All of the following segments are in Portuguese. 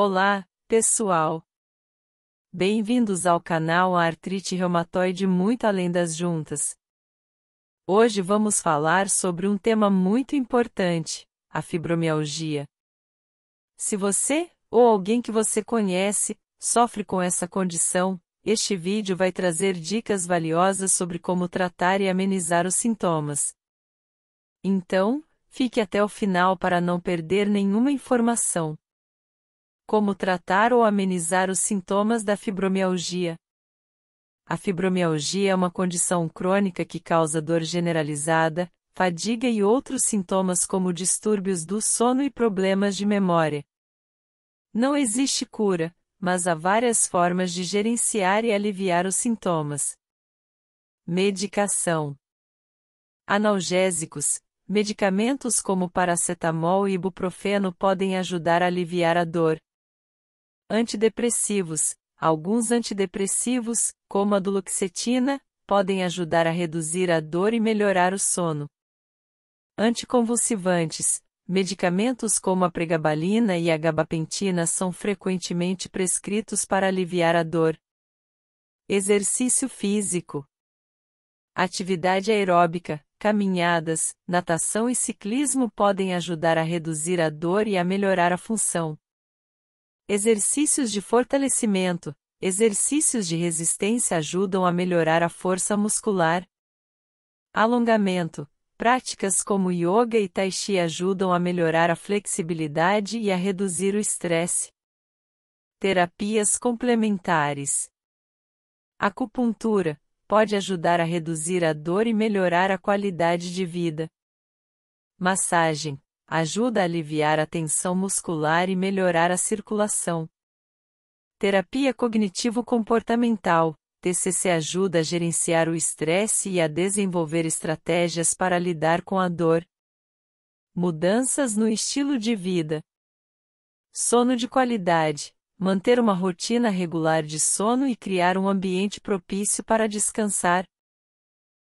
Olá, pessoal! Bem-vindos ao canal Artrite Reumatoide Muito Além das Juntas. Hoje vamos falar sobre um tema muito importante, a fibromialgia. Se você, ou alguém que você conhece, sofre com essa condição, este vídeo vai trazer dicas valiosas sobre como tratar e amenizar os sintomas. Então, fique até o final para não perder nenhuma informação. Como tratar ou amenizar os sintomas da fibromialgia? A fibromialgia é uma condição crônica que causa dor generalizada, fadiga e outros sintomas como distúrbios do sono e problemas de memória. Não existe cura, mas há várias formas de gerenciar e aliviar os sintomas. Medicação: Analgésicos, medicamentos como paracetamol e ibuprofeno podem ajudar a aliviar a dor. Antidepressivos. Alguns antidepressivos, como a duloxetina, podem ajudar a reduzir a dor e melhorar o sono. Anticonvulsivantes. Medicamentos como a pregabalina e a gabapentina são frequentemente prescritos para aliviar a dor. Exercício físico. Atividade aeróbica, caminhadas, natação e ciclismo podem ajudar a reduzir a dor e a melhorar a função. Exercícios de fortalecimento. Exercícios de resistência ajudam a melhorar a força muscular. Alongamento. Práticas como yoga e tai chi ajudam a melhorar a flexibilidade e a reduzir o estresse. Terapias complementares. Acupuntura pode ajudar a reduzir a dor e melhorar a qualidade de vida. Massagem ajuda a aliviar a tensão muscular e melhorar a circulação. Terapia cognitivo-comportamental TCC ajuda a gerenciar o estresse e a desenvolver estratégias para lidar com a dor. Mudanças no estilo de vida. Sono de qualidade. Manter uma rotina regular de sono e criar um ambiente propício para descansar.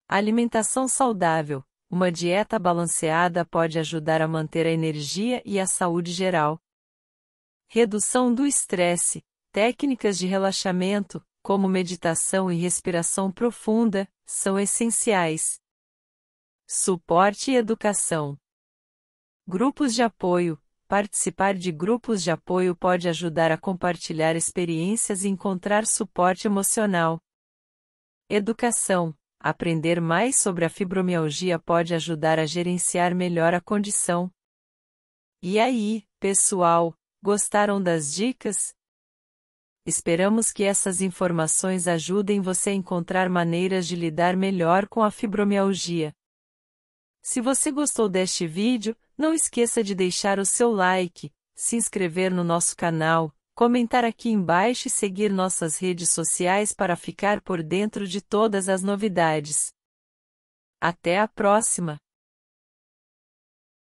Alimentação saudável uma dieta balanceada pode ajudar a manter a energia e a saúde geral. Redução do estresse. Técnicas de relaxamento, como meditação e respiração profunda, são essenciais. Suporte e educação. Grupos de apoio. Participar de grupos de apoio pode ajudar a compartilhar experiências e encontrar suporte emocional. Educação. Aprender mais sobre a fibromialgia pode ajudar a gerenciar melhor a condição. E aí, pessoal, gostaram das dicas? Esperamos que essas informações ajudem você a encontrar maneiras de lidar melhor com a fibromialgia. Se você gostou deste vídeo, não esqueça de deixar o seu like, se inscrever no nosso canal, comentar aqui embaixo e seguir nossas redes sociais para ficar por dentro de todas as novidades. Até a próxima!